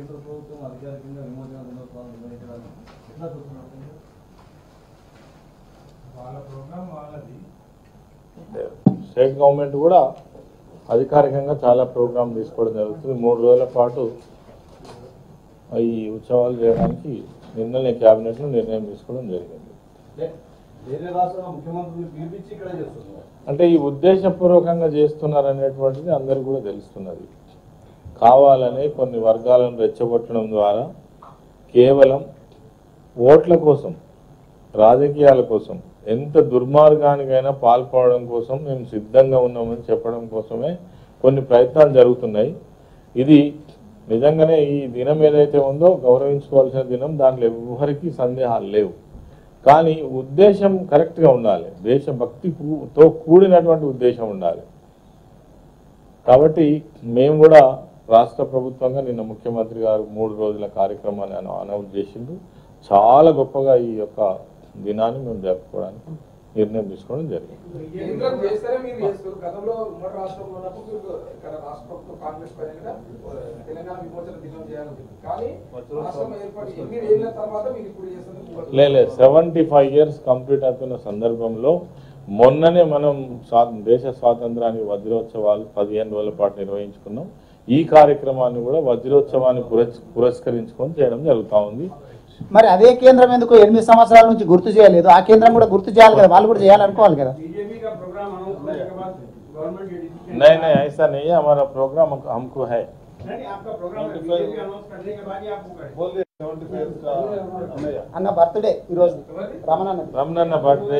కేంద్ర ప్రభుత్వం అధికారికంగా విమోచన దినోత్సవాన్ని నిర్వహించడానికి ఎట్లా చూస్తున్నారు వాళ్ళ ప్రోగ్రామ్ వాళ్ళది. స్టేట్ గవర్నమెంట్ కూడా అధికారికంగా చాలా ప్రోగ్రాం తీసుకోవడం జరుగుతుంది. మూడు రోజుల పాటు ఈ ఉత్సవాలు చేయడానికి నిన్ననే క్యాబినెట్లో నిర్ణయం తీసుకోవడం జరిగింది. అంటే ఈ ఉద్దేశపూర్వకంగా చేస్తున్నారు అనేటువంటిది అందరికీ కూడా తెలుస్తున్నది. కావాలనే కొన్ని వర్గాలను రెచ్చగొట్టడం ద్వారా కేవలం ఓట్ల కోసం రాజకీయాల కోసం ఎంత దుర్మార్గానికైనా పాల్పడడం కోసం మేము సిద్ధంగా ఉన్నామని చెప్పడం కోసమే కొన్ని ప్రయత్నాలు జరుగుతున్నాయి. ఇది నిజంగానే ఈ దినం ఏదైతే ఉందో గౌరవించుకోవాల్సిన దినం దాంట్లో ఎవరికి సందేహాలు లేవు. కానీ ఉద్దేశం కరెక్ట్గా ఉండాలి. దేశభక్తితో కూడినటువంటి ఉద్దేశం ఉండాలి. కాబట్టి మేము కూడా రాష్ట్ర ప్రభుత్వంగా నిన్న ముఖ్యమంత్రి గారు మూడు రోజుల కార్యక్రమాన్ని అన- అనౌన్స్ చేసిండు. చాలా గొప్పగా ఈ యొక్క దినాన్ని మేము జరుపుకోవడానికి నిర్ణయం తీసుకోవడం జరిగింది. లేదు సెవెంటీ ఫైవ్ ఇయర్స్ కంప్లీట్ అవుతున్న సందర్భంలో మొన్ననే మనం దేశ స్వాతంత్రానికి వజ్రోత్సవాలు పదిహేను రోజుల పాటు నిర్వహించుకున్నాం. ఈ కార్యక్రమాన్ని కూడా వజ్రోత్సవాన్ని పురస్- పురస్కరించుకొని చేయడం జరుగుతూ ఉంది మరి అదే కేంద్రం ఎందుకు ఎనిమిది సంవత్సరాల నుంచి గుర్తు చేయలేదు ఆ కేంద్రం కూడా గుర్తు చేయాలి కదా వాళ్ళు కూడా చేయాలనుకోవాలి కదా बीजेपी का प्रोग्राम अनाउंस करने के बाद गवर्नमेंट ये डिसीजन नहीं नहीं ऐसा नहीं है हमारा प्रोग्राम हम- हमको है नहीं आपका प्रोग्राम है बीजेपी अनाउंस करने के बाद ही आपको करें అన్న బర్త్డే ఈరోజు రమణ అన్న రమణన్న బర్త్డే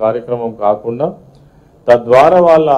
కార్యక్రమం కాకుండా తద్వారా వాళ్ళ